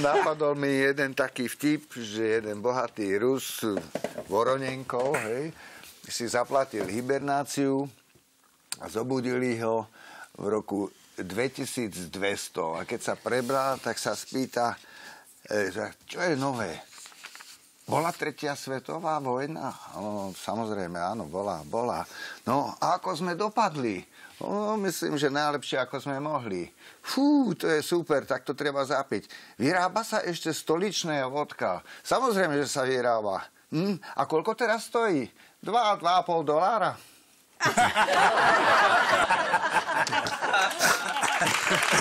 napadol mi jeden taký vtip, že jeden bohatý Rus, Voronenko, hej, si zaplatil hibernáciu a zobudili ho v roku 2200. A keď sa prebral, tak sa spýta, e, čo je nové? Bola tretia svetová vojna? No, samozrejme, áno, bola, bola. No, a ako sme dopadli? No, myslím, že najlepšie, ako sme mohli. Fú, to je super, tak to treba zapiť. Vyrába sa ešte stoličné vodka. Samozrejme, že sa vyrába. Hm? A koľko teraz stojí? 2, 2,5 dolára.